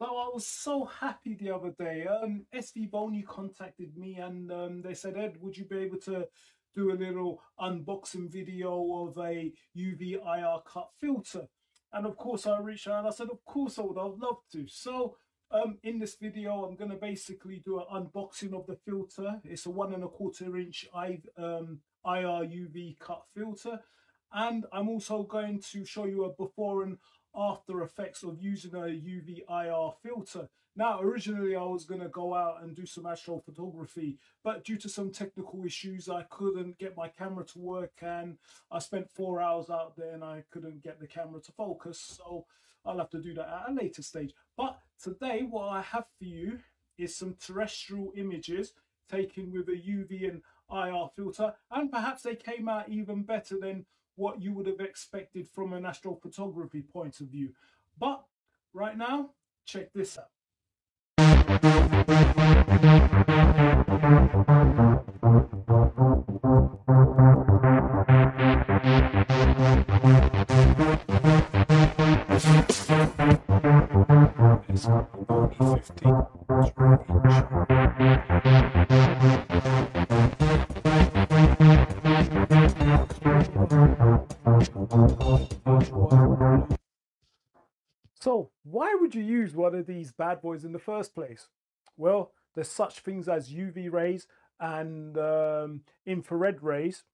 So I was so happy the other day. Um, SVBONY contacted me and um, they said, Ed, would you be able to do a little unboxing video of a UV IR cut filter? And of course, I reached out and I said, of course I would. I'd love to. So um, in this video, I'm going to basically do an unboxing of the filter. It's a one and a quarter inch I, um, IR UV cut filter. And I'm also going to show you a before and after effects of using a UV IR filter. Now, originally I was going to go out and do some astrophotography, but due to some technical issues, I couldn't get my camera to work and I spent four hours out there and I couldn't get the camera to focus. So I'll have to do that at a later stage. But today, what I have for you is some terrestrial images taken with a UV and IR filter, and perhaps they came out even better than what you would have expected from an astrophotography point of view. But right now, check this out. So use one of these bad boys in the first place? Well, there's such things as UV rays and um, infrared rays,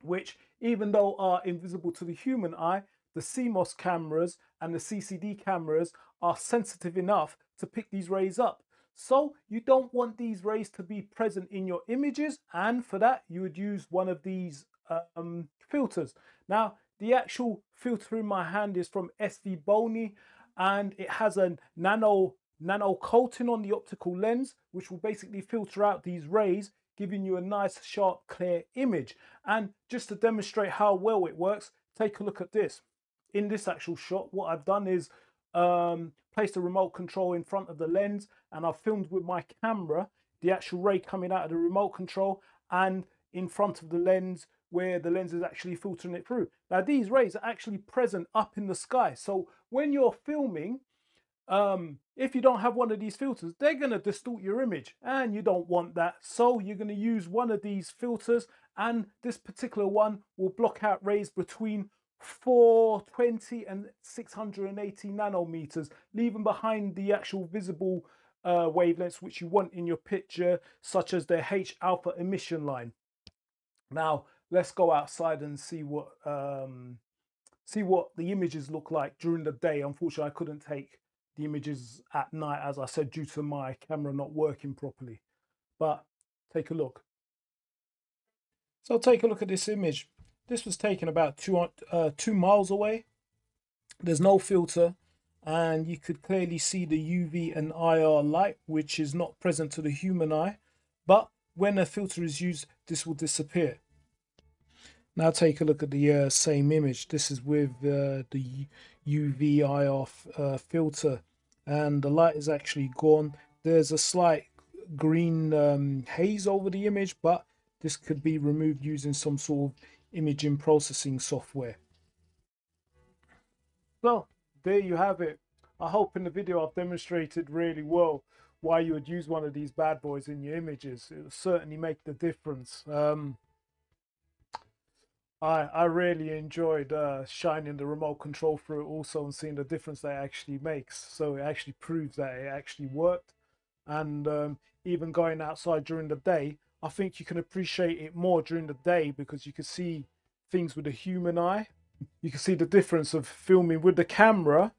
which even though are invisible to the human eye, the CMOS cameras and the CCD cameras are sensitive enough to pick these rays up. So you don't want these rays to be present in your images. And for that, you would use one of these um, filters. Now, the actual filter in my hand is from SVBONY and it has a nano nano coating on the optical lens which will basically filter out these rays giving you a nice sharp clear image. And just to demonstrate how well it works take a look at this. In this actual shot what I've done is um, placed a remote control in front of the lens and I've filmed with my camera the actual ray coming out of the remote control and in front of the lens where the lens is actually filtering it through. Now these rays are actually present up in the sky. So when you're filming, um, if you don't have one of these filters, they're going to distort your image and you don't want that. So you're going to use one of these filters and this particular one will block out rays between 420 and 680 nanometers, leaving behind the actual visible uh, wavelengths which you want in your picture, such as the H alpha emission line. Now, let's go outside and see what um, see what the images look like during the day. Unfortunately, I couldn't take the images at night, as I said, due to my camera not working properly. But take a look. So take a look at this image. This was taken about two, uh, two miles away. There's no filter and you could clearly see the UV and IR light, which is not present to the human eye. But when a filter is used, this will disappear. Now take a look at the uh, same image. This is with uh, the UV IR uh, filter and the light is actually gone. There's a slight green um, haze over the image, but this could be removed using some sort of imaging processing software. So there you have it. I hope in the video I've demonstrated really well why you would use one of these bad boys in your images. It will certainly make the difference. Um, I I really enjoyed uh, shining the remote control through it also and seeing the difference that actually makes. So it actually proves that it actually worked. And um, even going outside during the day, I think you can appreciate it more during the day because you can see things with a human eye. You can see the difference of filming with the camera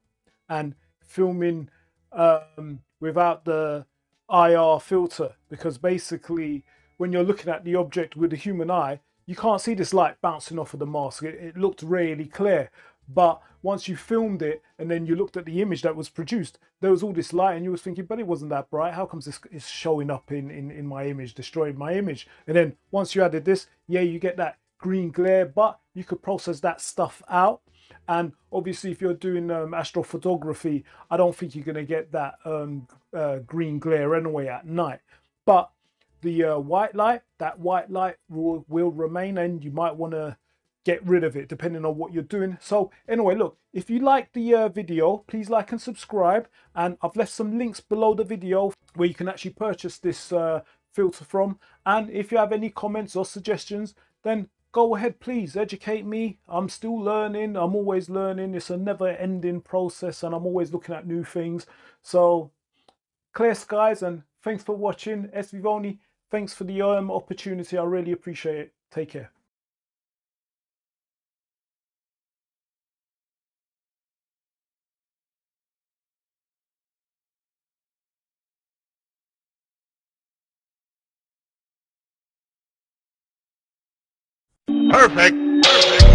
and filming um, without the IR filter because basically when you're looking at the object with the human eye, you can't see this light bouncing off of the mask. It, it, looked really clear. But once you filmed it and then you looked at the image that was produced, there was all this light and you was thinking, but it wasn't that bright. How comes this is showing up in, in, in my image, destroying my image? And then once you added this, yeah, you get that green glare, but you could process that stuff out. And obviously, if you're doing um, astrophotography, I don't think you're going to get that um, uh, green glare anyway at night. But the uh, white light, that white light will, will remain and you might want to get rid of it depending on what you're doing. So anyway look if you like the uh, video please like and subscribe and i've left some links below the video where you can actually purchase this uh, filter from. And if you have any comments or suggestions then go ahead please educate me. I'm still learning. I'm always learning. It's a never ending process and i'm always looking at new things. So clear skies and thanks for watching Svbony thanks for the um, opportunity i really appreciate it take care Perfect. Perfect.